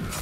Yeah.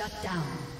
Shut down.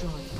Destroyed.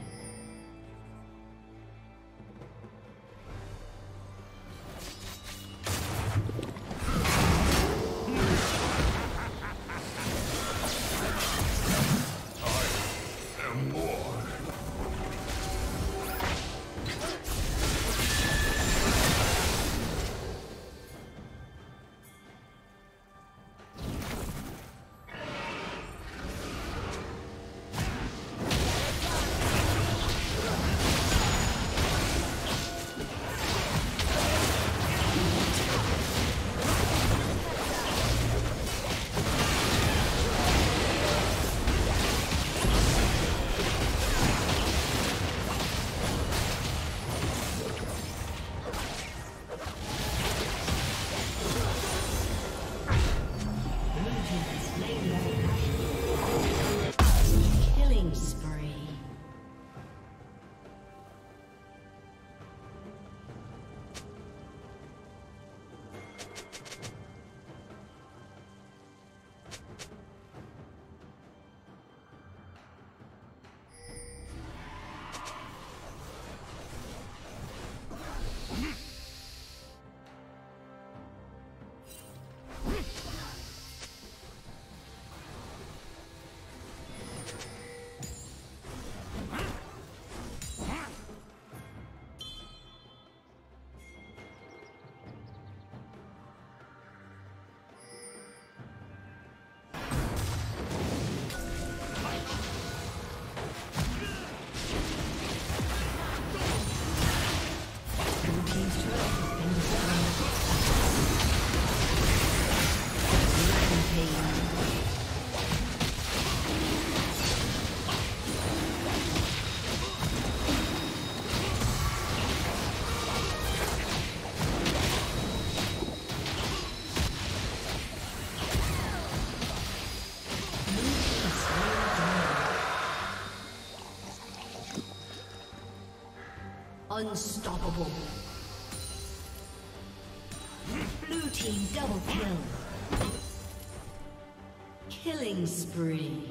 Unstoppable. Blue team double kill. Killing spree.